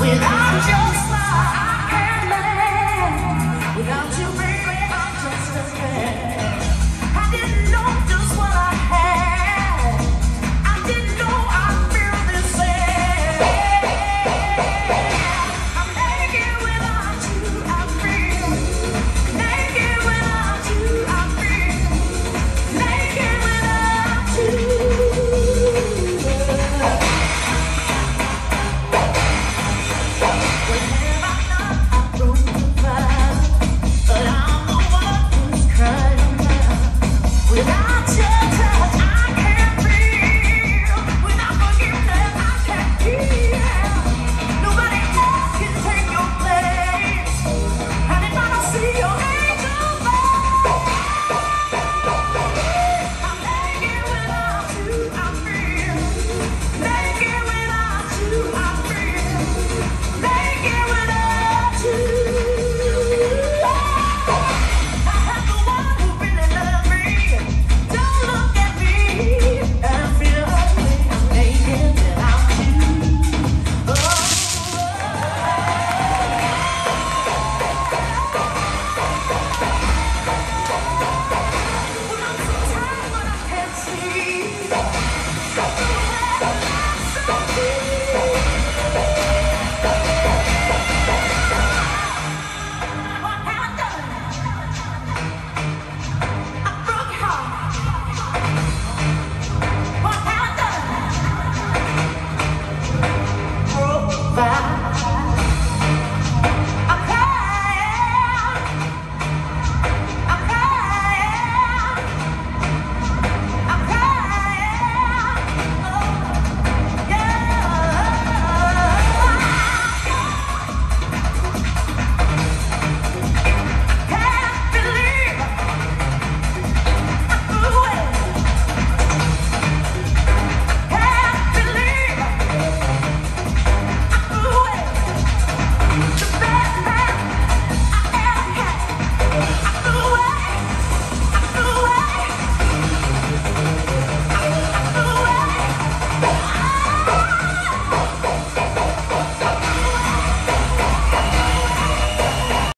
without your smile, I can't live. Without your.